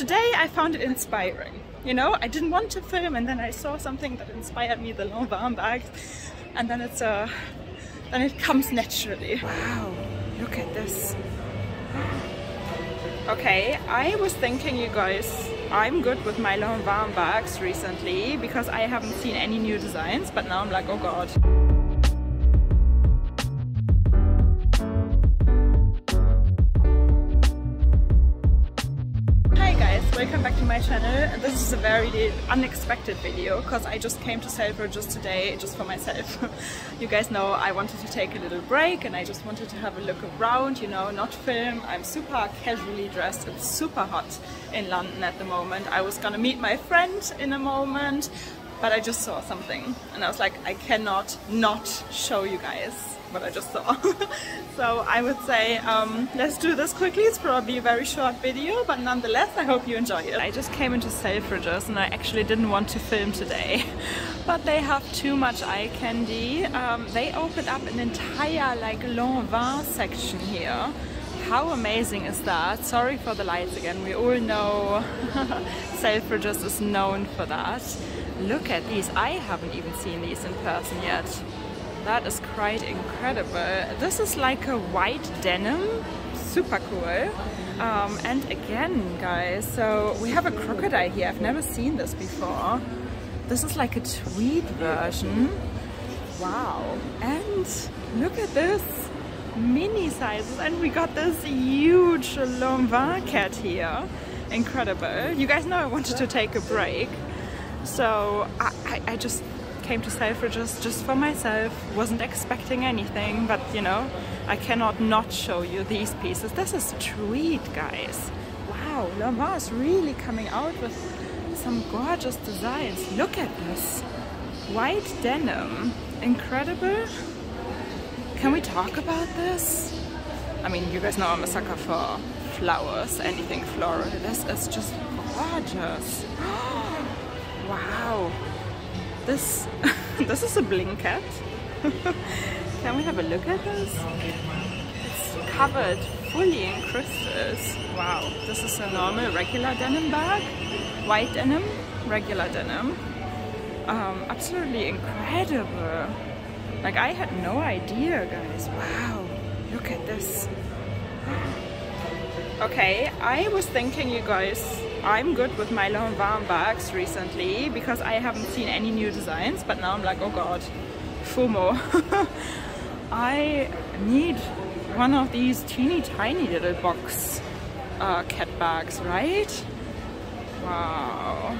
Today I found it inspiring. You know, I didn't want to film and then I saw something that inspired me, the long Lanvin bag, and then it's uh, then it comes naturally. Wow, look at this. Okay, I was thinking you guys, I'm good with my Lanvin bags recently because I haven't seen any new designs, but now I'm like, oh god. Channel. This is a very unexpected video because I just came to Selfridges today just for myself. you guys know I wanted to take a little break and I just wanted to have a look around, you know, not film. I'm super casually dressed. It's super hot in London at the moment. I was gonna meet my friend in a moment, but I just saw something and I was like, I cannot not show you guys what I just saw. so I would say um, let's do this quickly. It's probably a very short video, but nonetheless, I hope you enjoy it. I just came into Selfridges and I actually didn't want to film today, but they have too much eye candy. Um, they opened up an entire like Lanvin section here. How amazing is that? Sorry for the lights again. We all know Selfridges is known for that. Look at these. I haven't even seen these in person yet. That is quite incredible. This is like a white denim, super cool. Um, and again, guys, so we have a crocodile here. I've never seen this before. This is like a tweed version. Wow. And look at this mini sizes and we got this huge Lanvin cat here incredible you guys know I wanted to take a break so I, I, I just came to Selfridges just for myself, wasn't expecting anything, but you know, I cannot not show you these pieces. This is tweed, guys. Wow, Lanvin is really coming out with some gorgeous designs. Look at this. White denim, incredible. Can we talk about this? I mean, you guys know I'm a sucker for flowers, anything floral. This is just gorgeous. wow. This, this is a blinket. Can we have a look at this? It's covered fully in crystals. Wow, this is a normal regular denim bag. White denim, regular denim. Um, absolutely incredible. Like I had no idea guys. Wow, look at this. Okay, I was thinking you guys, I'm good with my Lanvin bags recently because I haven't seen any new designs, but now I'm like, oh god, FOMO. I need one of these teeny tiny little box uh, cat bags, right? Wow.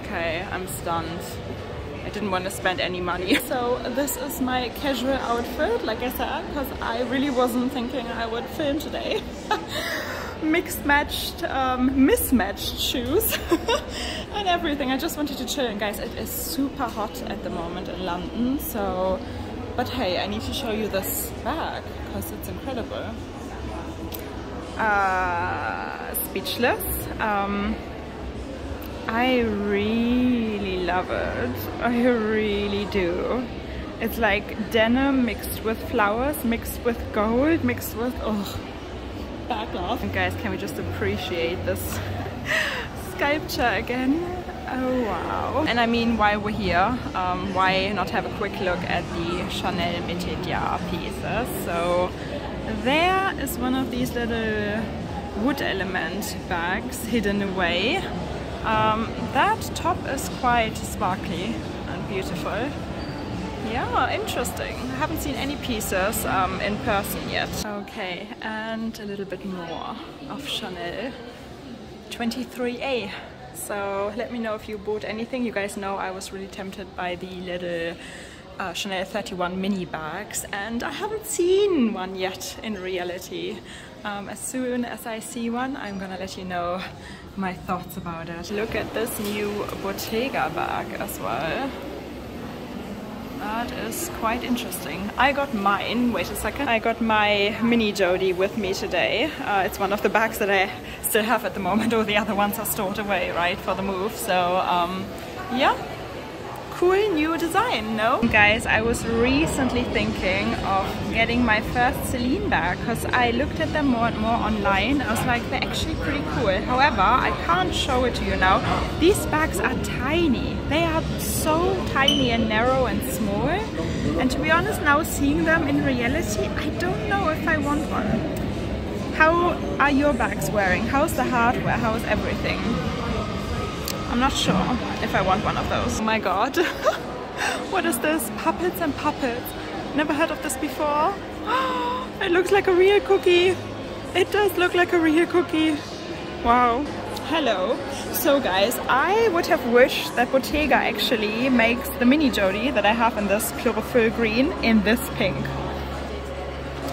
Okay, I'm stunned. I didn't want to spend any money. So this is my casual outfit, like I said, because I really wasn't thinking I would film today. Mixed matched, um, mismatched shoes and everything. I just wanted to chill and guys, it is super hot at the moment in London. So, but hey, I need to show you this bag because it's incredible. Uh, speechless. Um, I really love it. I really do. It's like denim mixed with flowers, mixed with gold, mixed with, oh, back off. And guys, can we just appreciate this sculpture again? Oh wow. And I mean, while we're here, um, why not have a quick look at the Chanel Métier pieces? So there is one of these little wood element bags hidden away. Um, that top is quite sparkly and beautiful. Yeah, interesting. I haven't seen any pieces um, in person yet. Okay, and a little bit more of Chanel 23A. So let me know if you bought anything. You guys know I was really tempted by the little uh, Chanel 31 mini bags and I haven't seen one yet in reality. Um, as soon as I see one, I'm gonna let you know my thoughts about it. Look at this new Bottega bag as well. That is quite interesting. I got mine, wait a second. I got my mini Jodie with me today. Uh, it's one of the bags that I still have at the moment, all the other ones are stored away, right, for the move. So, um, yeah, cool new design, no? Guys, I was recently thinking of getting my first Celine bag because I looked at them more and more online. I was like, they're actually pretty cool. However, I can't show it to you now. These bags are tiny. They are so tiny and narrow and small. And to be honest, now seeing them in reality, I don't know if I want one. How are your bags wearing? How's the hardware? How's everything? I'm not sure if I want one of those. Oh my god. what is this? Puppets and Puppets. Never heard of this before. it looks like a real cookie. It does look like a real cookie. Wow. Hello. So guys, I would have wished that Bottega actually makes the mini Jodie that I have in this chlorophyll green in this pink.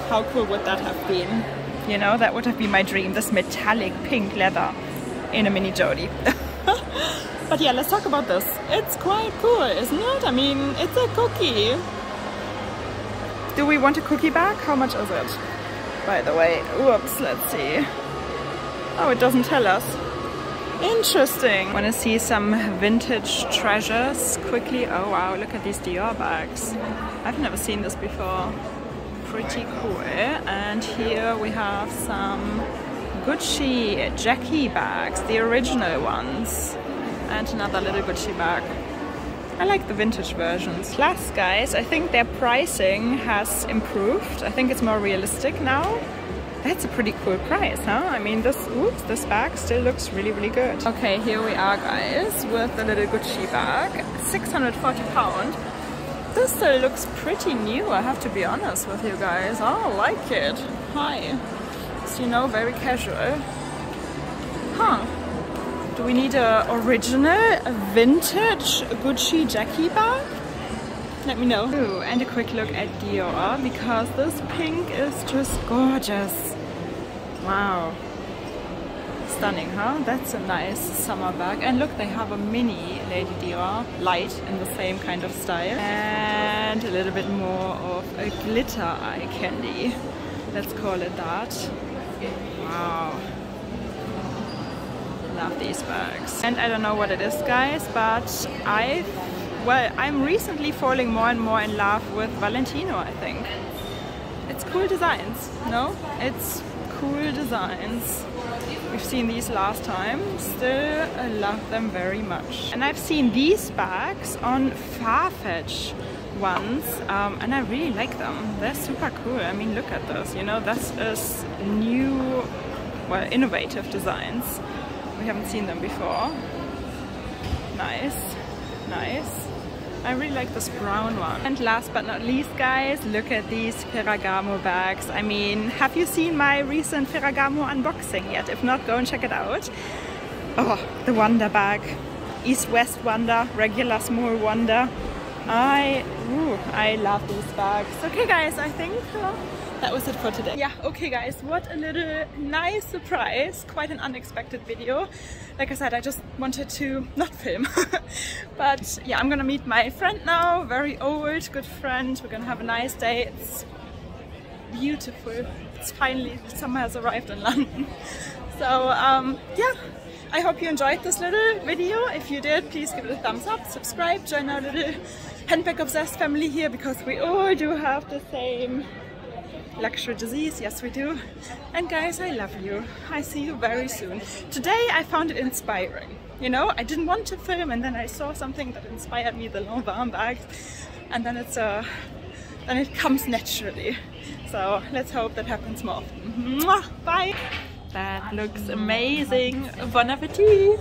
How cool would that have been? You know, that would have been my dream, this metallic pink leather in a mini Jodie. but yeah, let's talk about this. It's quite cool, isn't it? I mean, it's a cookie. Do we want a cookie bag? How much is it? By the way, whoops, let's see. Oh, it doesn't tell us. Interesting. Want to see some vintage treasures quickly? Oh wow, look at these Dior bags. I've never seen this before pretty cool. Eh? And here we have some Gucci Jackie bags, the original ones. And another little Gucci bag. I like the vintage versions. Last guys, I think their pricing has improved. I think it's more realistic now. That's a pretty cool price, huh? I mean, this oops, this bag still looks really, really good. Okay, here we are, guys, with the little Gucci bag. 640 pound. This still looks pretty new, I have to be honest with you guys. Oh, I like it. Hi. It's, you know, very casual. Huh. Do we need a original, a vintage Gucci Jackie bag? Let me know. Ooh, and a quick look at Dior because this pink is just gorgeous. Wow stunning, huh? That's a nice summer bag. And look, they have a mini Lady Dior light in the same kind of style. And a little bit more of a glitter eye candy. Let's call it that. Wow. Love these bags. And I don't know what it is, guys, but I've, well, I'm recently falling more and more in love with Valentino, I think. It's cool designs, no? It's cool designs. We've seen these last time, still I love them very much. And I've seen these bags on Farfetch once um, and I really like them. They're super cool. I mean, look at this, you know, this is new, well, innovative designs. We haven't seen them before. Nice, nice. I really like this brown one. And last but not least, guys, look at these Ferragamo bags. I mean, have you seen my recent Ferragamo unboxing yet? If not, go and check it out. Oh, the Wanda bag. East-West Wanda, regular small Wanda. I, ooh, I love these bags. Okay guys, I think uh, that was it for today. Yeah, okay guys, what a little nice surprise. Quite an unexpected video. Like I said, I just wanted to not film. but yeah, I'm gonna meet my friend now, very old, good friend. We're gonna have a nice day. It's beautiful. It's finally, summer has arrived in London. So um, yeah, I hope you enjoyed this little video. If you did, please give it a thumbs up, subscribe, join our little handbag obsessed family here because we all do have the same luxury disease. Yes, we do. And guys, I love you. I see you very soon. Today I found it inspiring. You know, I didn't want to film and then I saw something that inspired me, the long Lanvin bag. And then it's uh, then it comes naturally. So let's hope that happens more often. Bye! That looks amazing. Bon appetit!